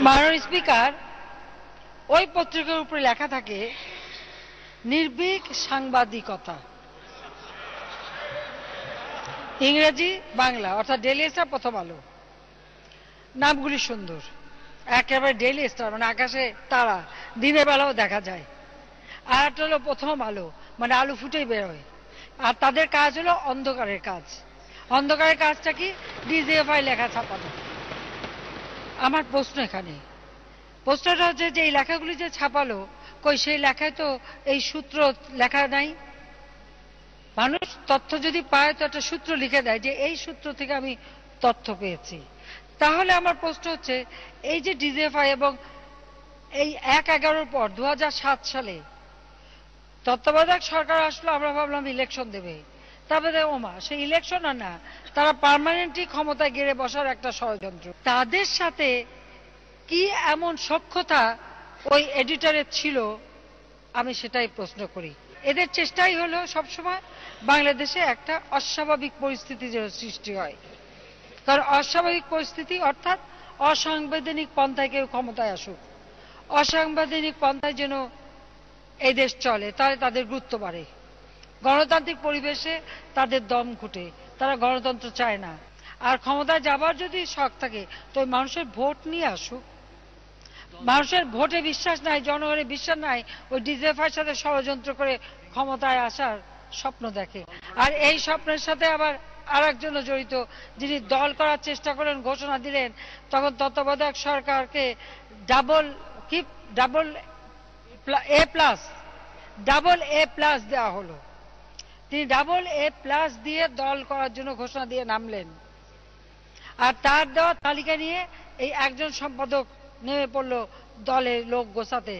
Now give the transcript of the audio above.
মাননীয় স্পিকার, ওই পত্রিকার উপরে লেখা থাকে, নির্ভীক সাংবাদিকতা। ইংরেজি, বাংলা, অর্থাৎ ডেলি স্টার প্রথম আলো। নামগুলি সুন্দর। একেবারে ডেলি স্টার মানে আকাশে তারা, দিনের বেলাও দেখা যায়। আর একটা হলো প্রথম আলো মানে আলু ফুটেই বেরোয় আর তাদের কাজ হলো অন্ধকারের কাজ। অন্ধকারের কাজটা কি? ডিজিএফআই লেখা ছাপানো। আমার প্রশ্ন এখানে। প্রশ্নটা হচ্ছে যে, এই লেখাগুলি যে ছাপালো, কই সেই লেখায় তো এই সূত্র লেখা নাই? মানুষ তথ্য যদি পায়, তো একটা সূত্র লিখে দেয় যে, এই সূত্র থেকে আমি তথ্য পেয়েছি। তাহলে আমার প্রশ্ন হচ্ছে, এই যে ডিজিএফআই এবং এই এক এগারোর পর দু হাজার সাত সালে তত্ত্বাবধায়ক সরকার আসলো, আমরা ভাবলাম ইলেকশন দেবে। তারপরে ওমা সেই ইলেকশন আর না, তারা পার্মানেন্টলি ক্ষমতায় গেড়ে বসার একটা ষড়যন্ত্র। তাদের সাথে কি এমন সক্ষতা ওই এডিটরের ছিল, আমি সেটাই প্রশ্ন করি। এদের চেষ্টাই হলো সবসময় বাংলাদেশে একটা অস্বাভাবিক পরিস্থিতি যেন সৃষ্টি হয়। কারণ অস্বাভাবিক পরিস্থিতি অর্থাৎ অসাংবিধানিক পন্থায় কেউ ক্ষমতায় আসুক। অসাংবিধানিক পন্থায় যেন এই দেশ চলে, তাহলে তাদের গুরুত্ব বাড়ে। গণতান্ত্রিক পরিবেশে তাদের দম ঘুটে। তারা গণতন্ত্র চায় না। আর ক্ষমতায় যাবার যদি শখ থাকে, তো মানুষের ভোট নিয়ে আসুক। মানুষের ভোটে বিশ্বাস নাই জনগণের বিশ্বাস নাই, ওই ডিজেফার সাথে ষড়যন্ত্র করে ক্ষমতায় আসার স্বপ্ন দেখে। আর এই স্বপ্নের সাথে আবার আর একজনও জড়িত, যিনি দল করার চেষ্টা করেন ঘোষণা দিলেন, তখন তত্ত্বাবধায়ক সরকারকে ডাবল কি? Double A plus, double A plus দেওয়া হলো। তিনি ডাবল এ প্লাস দিয়ে দল করার জন্য ঘোষণা দিয়ে নামলেন। আর তার দেওয়া তালিকা নিয়ে এই একজন সম্পাদক নেমে পড়ল দলের লোক গোছাতে।